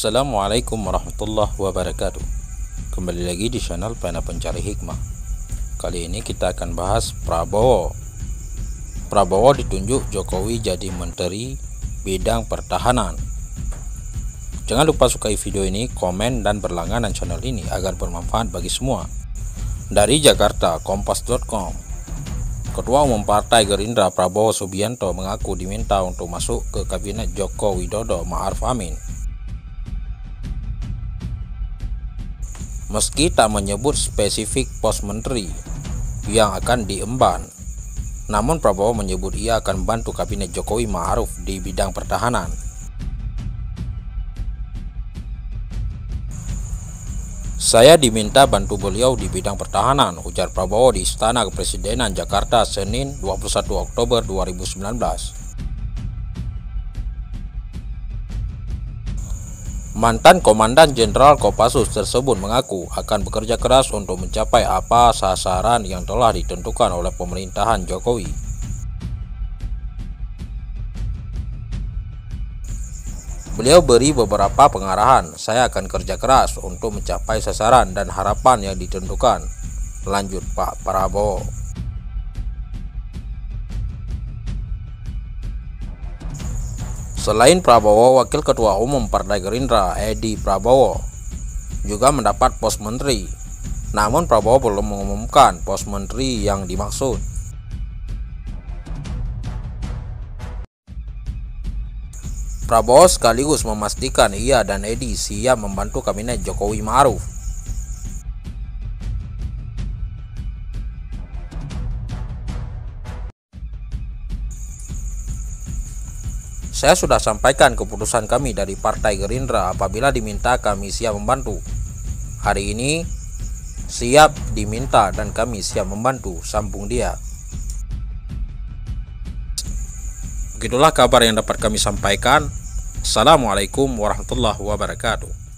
Assalamualaikum warahmatullahi wabarakatuh. Kembali lagi di channel Pena Pencari Hikmah. Kali ini kita akan bahas Prabowo. Prabowo ditunjuk Jokowi jadi Menteri Bidang Pertahanan. Jangan lupa sukai video ini, komen, dan berlangganan channel ini agar bermanfaat bagi semua. Dari Jakarta, kompas.com Ketua Umum Partai Gerindra Prabowo Subianto mengaku diminta untuk masuk ke Kabinet Joko Widodo Ma'ruf Amin meski tak menyebut spesifik pos menteri yang akan diemban. Namun Prabowo menyebut ia akan membantu kabinet Jokowi Ma'ruf di bidang pertahanan. Saya diminta bantu beliau di bidang pertahanan, ujar Prabowo di Istana Kepresidenan Jakarta Senin 21 Oktober 2019. Mantan Komandan Jenderal Kopassus tersebut mengaku akan bekerja keras untuk mencapai apa sasaran yang telah ditentukan oleh pemerintahan Jokowi. Beliau beri beberapa pengarahan, saya akan kerja keras untuk mencapai sasaran dan harapan yang ditentukan. Lanjut Pak Prabowo. Selain Prabowo, Wakil Ketua Umum Partai Gerindra Edi Prabowo juga mendapat pos menteri. Namun Prabowo belum mengumumkan pos menteri yang dimaksud. Prabowo sekaligus memastikan ia dan Edi siap membantu kabinet Jokowi Ma'ruf Saya sudah sampaikan keputusan kami dari Partai Gerindra apabila diminta kami siap membantu. Hari ini siap diminta dan kami siap membantu, sambung dia. Begitulah kabar yang dapat kami sampaikan. Assalamualaikum warahmatullahi wabarakatuh.